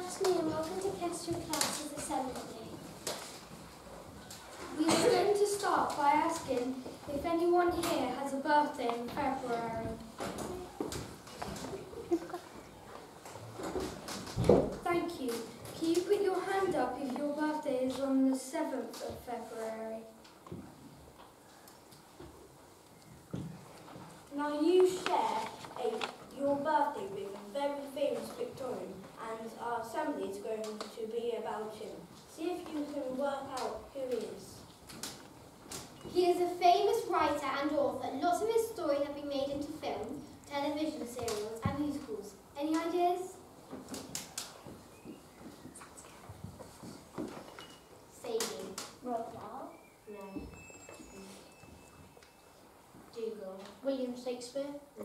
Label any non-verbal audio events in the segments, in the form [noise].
afternoon. Welcome to Kestrel Classes Assembly. We are going to start by asking if anyone here has a birthday in February. Thank you. Can you put your hand up if your birthday is on the 7th of February? Now you share a, your birthday with a very and our assembly is going to be about him. See if you can work out who he is. He is a famous writer and author. Lots of his stories have been made into films, television serials and musicals. Any ideas? Sadie. Rothwell? No. Dougal? William Shakespeare. No.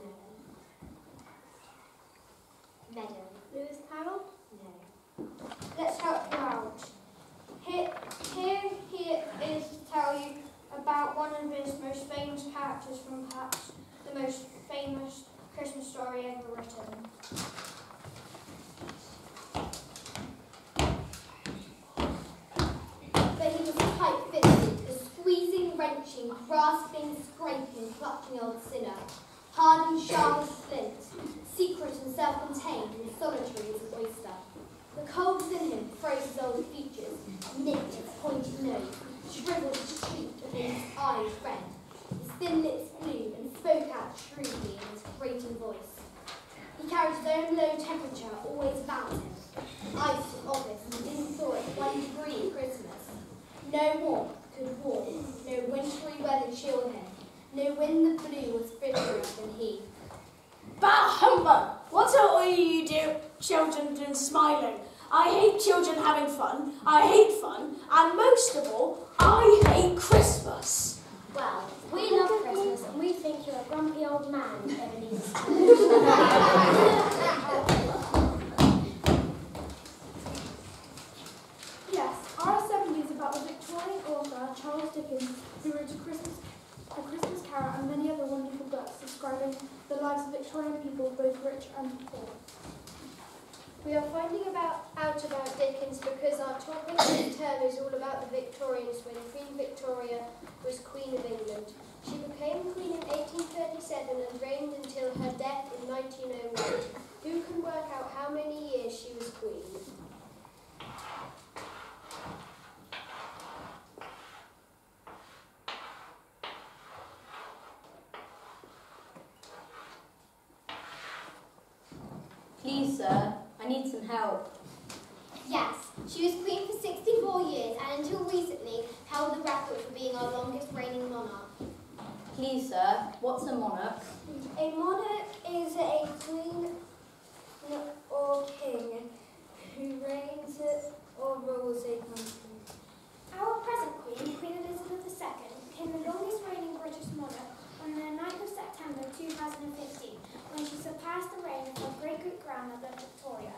Meadow. Lewis Carroll? No. Let's help you out. Here, here he is to tell you about one of his most famous characters from perhaps the most famous Christmas story ever written. But he was tight-fisted, a squeezing, wrenching, grasping, scraping, clutching old sinner. Hard and sharp as flint, secret and self-contained and solitary as an oyster. The cold within him froze his old features, nipped his pointed nose, shriveled his cheek and his eyes red. His thin lips blew and spoke out shrewdly in his grating voice. He carried his own low temperature always about him. Ice in office and didn't thaw it one degree at Christmas. No warmth could warm, no wintry weather chill him. No wind that blew was bitterer than he. Bah humbug! What are all you do, children doing smiling? I hate children having fun, I hate fun, and most of all, I hate Christmas. Well, we love Christmas and we think you're a grumpy old man, Ebenezer. Yes, our assembly is about the Victorian author Charles Dickens, who wrote a Christmas, a Christmas Carol and many other wonderful books describing the lives of Victorian people, both rich and poor. We are finding about, out about Dickens because our topic this term is all about the Victorians when Queen Victoria was Queen of England. She became Queen in 1837 and reigned until her death in 1901. Who can work out how many years she was Queen? Please, sir, I need some help. Yes, she was Queen for 64 years and until recently held the record for being our longest reigning monarch. Please, sir, what's a monarch? A monarch is a queen or king who reigns or rules a country. Our present queen, Queen Elizabeth II, became the longest reigning British monarch on the 9th of September 2015 when she surpassed the reign of her great-great-grandmother Victoria.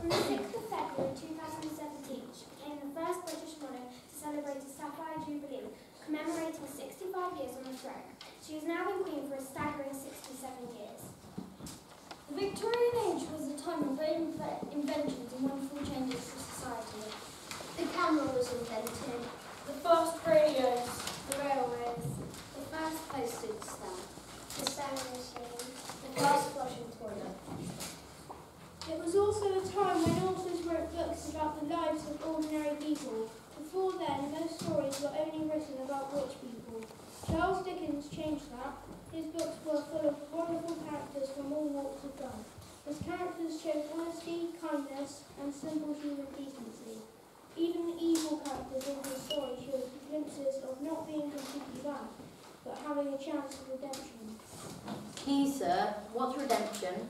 On the 6th of February 2017, she became the first British monarch to celebrate a Sapphire Jubilee, commemorating 65 years on the throne. She has now been queen for a staggering 67 years. The Victorian age was a time of great inventions and wonderful changes to society. The camera was invented. The first radios, the railways, first postage stamp, the sewing machine, the first flushing toilet. It was also a time when authors wrote books about the lives of ordinary people. Before then, most stories were only written about rich people. Charles Dickens changed that. His books were full of wonderful characters from all walks of life. His characters showed honesty, kindness, and simple human decency. Even the evil characters in his stories showed glimpses of not being completely bad, but having a chance of redemption. Sir, what's redemption?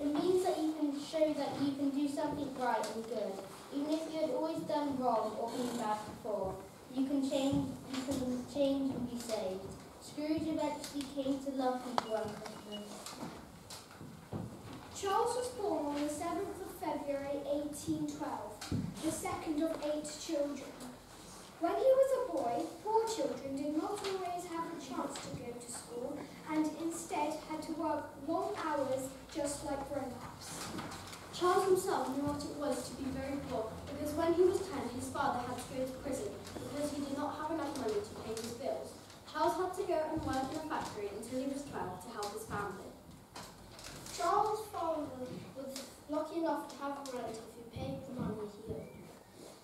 It means that you can show that you can do something right and good, even if you had always done wrong or been bad before. You can change. You can change and be saved. Scrooge eventually came to love people on Christmas. Charles was born on the 7th of February 1812, the second of eight children. When he was a boy, poor children did not always have a chance to go to school and instead had to work long hours just like grown-ups. Charles himself knew what it was to be very poor because when he was 10, his father had to go to prison because he did not have enough money to pay his bills. Charles had to go and work in a factory until he was 12 to help his family. Charles' father was lucky enough to have a relative who paid the money he owed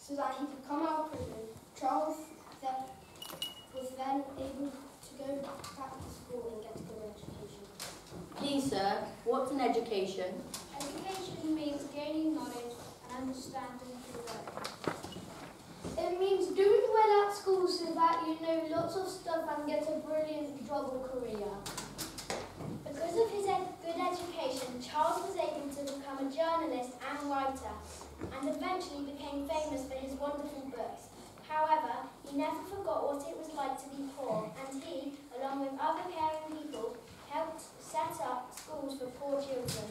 so that he could come out of prison. Charles was then able to go back to school and get a good education. Please, sir, what's an education? Education means gaining knowledge and understanding through learning. It means doing well at school so that you know lots of stuff and get a brilliant job or career. Because of his ed- good education, Charles was able to become a journalist and writer, and eventually became famous for his wonderful books. However, he never forgot what it was like to be poor, and he, along with other caring people, helped set up schools for poor children.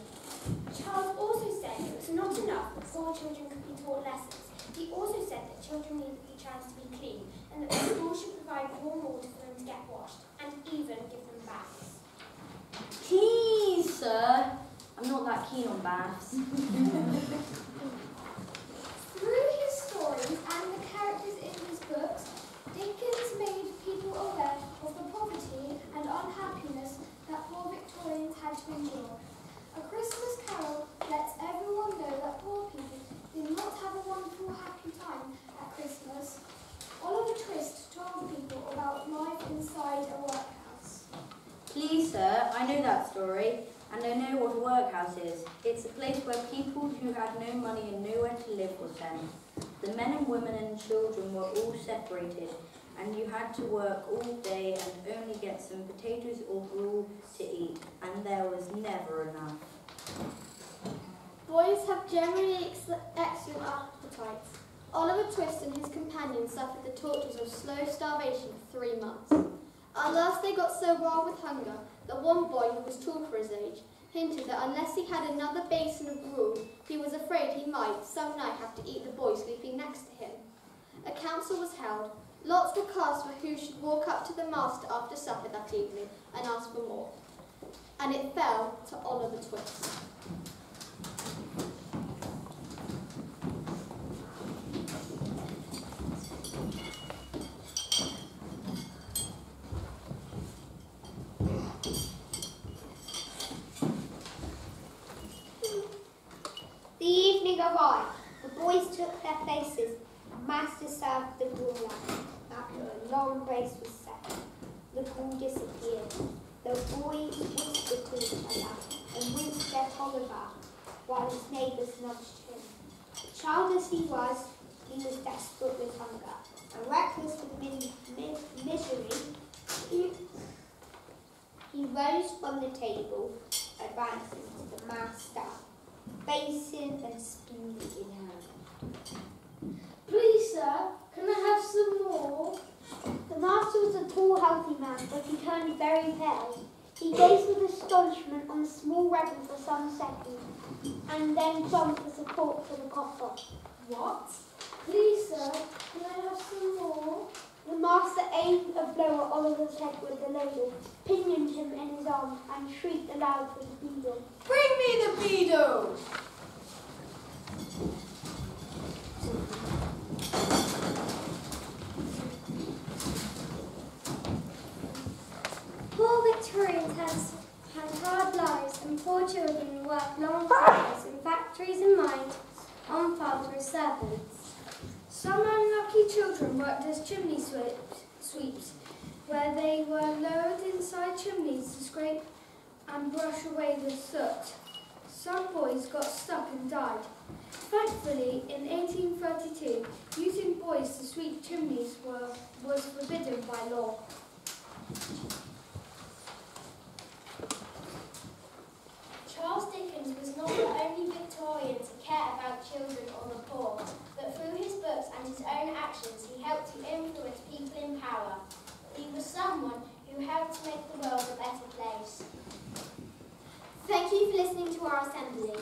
Charles also said it was not enough that poor children could be taught lessons. He also said that children need the chance to be clean, and that the school should provide warm water for them to get washed, and even give them baths. Please, sir. I'm not that keen on baths. [laughs] [laughs] Through his stories and the characters in his books, Dickens made people aware of the poverty and unhappiness that poor Victorians had to endure. A Christmas Carol lets everyone know that poor people did not have a wonderful, happy time at Christmas. Oliver Twist told people about life inside a workhouse. Please, sir, I know that story, and I know what a workhouse is. It's a place where people who had no money and nowhere to live were sent. The men and women and children were all separated, and you had to work all day and only get some potatoes or gruel to eat, and there was never enough. Boys have generally ex- excellent appetites. Oliver Twist and his companions suffered the tortures of slow starvation for three months. At last they got so wild with hunger that one boy who was tall for his age hinted that unless he had another basin of gruel, he was afraid he might some night have to eat the boy sleeping next to him. A council was held. Lots were cast for who should walk up to the master after supper that evening and ask for more. And it fell to Oliver Twist. The evening arrived. The boys took their places. Master served the gruel After a grace was set, the gruel disappeared. The boys whispered to each other and winked at Oliver, while his neighbours nudged him. Child as he was, he was desperate with hunger and reckless with mi- mi- misery. He, he rose from the table, advancing to the master basin and spoon in hand. Please, sir, can I have some more? The master was a tall, healthy man, but he turned very pale. He gazed with astonishment on the small rebel for some seconds, and then jumped for support for the copper. What? Please, sir, can I have some more? The master aimed a blow at Oliver's head with the ladle, pinioned him in his arms, and shrieked aloud for the beadle. Bring me the beetle! Poor Victorians had, hard lives and poor children worked long hours in factories and mines on farms with servants. Some unlucky children worked as chimney sweeps where they were lowered inside chimneys to scrape and brush away the soot. Some boys got stuck and died. Thankfully, in 1832, using boys to sweep chimneys were, was forbidden by law. Charles Dickens was not the only Victorian to care about children or the poor, but through his books and his own actions, he helped to influence people in power. He was someone who helped to make the world a better place. Thank you for listening to our assembly.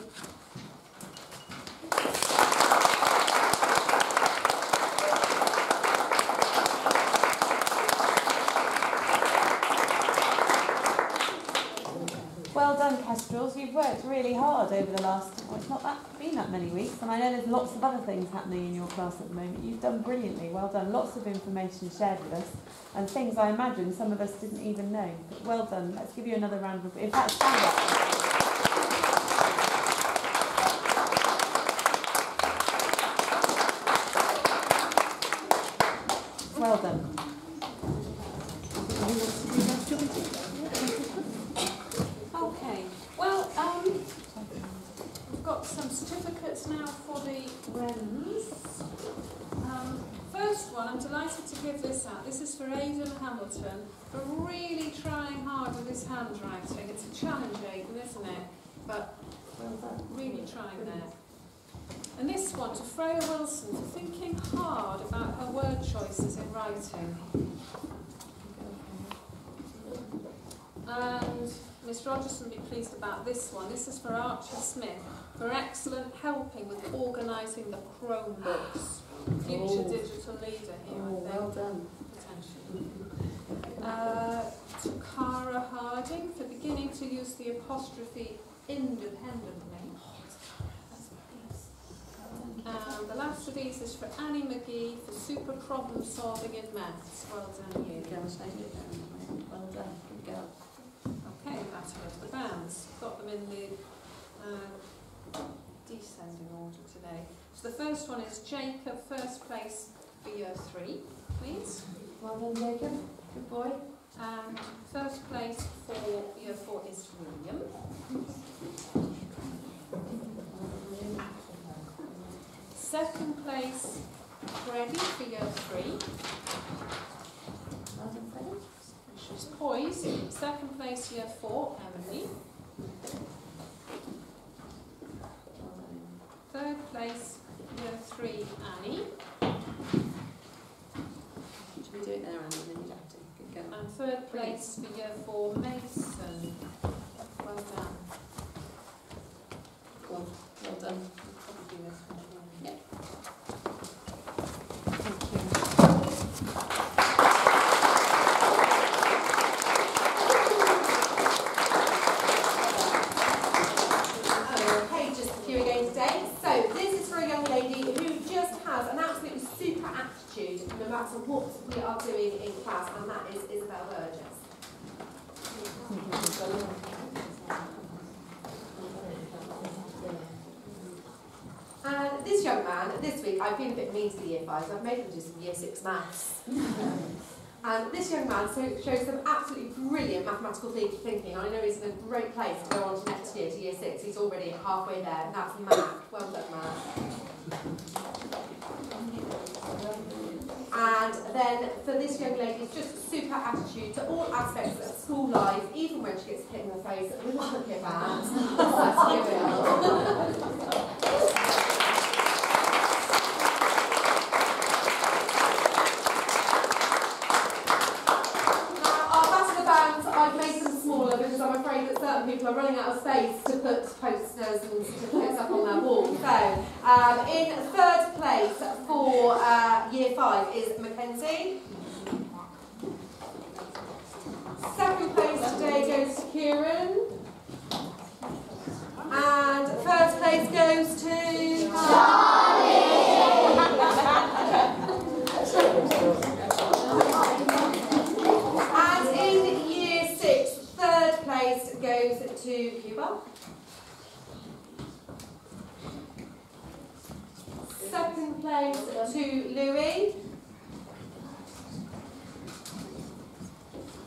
Kestrels. You've worked really hard over the last, well, it's not that been that many weeks, and I know there's lots of other things happening in your class at the moment. You've done brilliantly, well done. Lots of information shared with us, and things I imagine some of us didn't even know. But well done. Let's give you another round of. In fact, stand up. Well done. Okay, well, um, we've got some certificates now for the Wrens. Um, first one, I'm delighted to give this out. This is for Aidan Hamilton for really trying hard with his handwriting. It's a challenge, Aidan, isn't it? But really trying there. And this one to Freya Wilson for thinking hard about her word choices in writing. And Miss Rogerson will be pleased about this one. This is for Archie Smith for excellent helping with organising the Chromebooks. Future Oh. digital leader here, I Oh, think. well done. Potentially. Uh, to Cara Harding for beginning to use the apostrophe independently. And the last of these is for Annie McGee for super problem solving in maths. Well done, you. Gosh, I did that. Well done. Good girl. Okay, that's of the bands. Got them in the uh, descending order today. So the first one is Jacob, first place for year three, please. Well done, Jacob. Good boy. And first place for year four is William. Second place, Freddie for year three, Well done, Freddie. is poised. Second place, year four, Emily. Well done. Third place, year three, Annie. Should we do it there, Annie, and then you'd have to. Girl. And third place for year four, Mason. Well done. Cool. Well done. Again today. So this is for a young lady who just has an absolutely super attitude no matter what we are doing in class, and that is Isabel Burgess. And this young man, this week, I've been a bit mean to the year fives. I've made them do some year six maths. [laughs] and this young man shows some absolutely brilliant mathematical thinking. I know he's in a great place to go on to next year, to year six. He's already halfway there, and that's math. Well done, math. And then for this young lady, it's just super attitude to all aspects of school life, even when she gets hit in the face. Won't give that. Let's give it up. Now, our back of the bands, I've made them smaller because I'm afraid that certain people are running out of space to put posters and certificates up on their wall. So, um, in third place for uh, year five is Mackenzie. Second place today goes to Kieran. And first place goes to Charlie! [laughs] And in year six, third place goes to Cuba. Second place to Louis.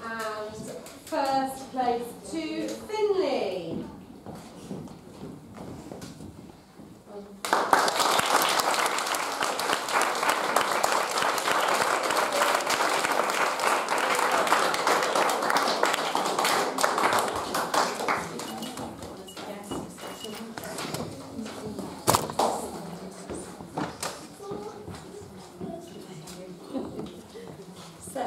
And first place to Finley. So,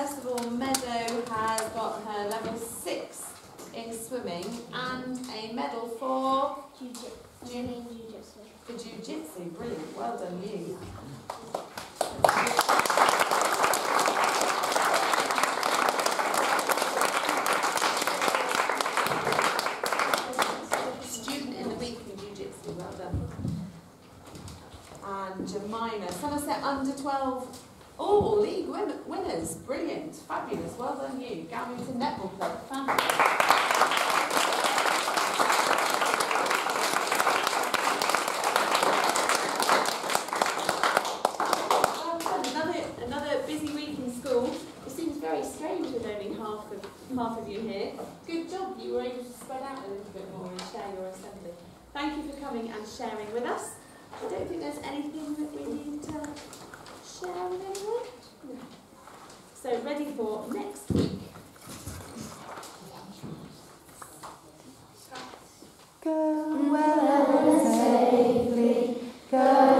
first of all, Meadow has got her level six in swimming and a medal for Jiu-jitsu. for jiu-jitsu. Brilliant, well done you. Student in the week jiu-jitsu, well done. And Jemina, Somerset under 12. Oh, league win- winners. Brilliant. Fabulous. Well done you. Galvington Netball Club. Well. Another, another busy week in school. It seems very strange with only half of, half of you here. Good job. You were able to spread out a little bit more and share your assembly. Thank you for coming and sharing with us. I don't think there's anything that we need to share with anyone? No. So ready for next week. Go well and safely. Go.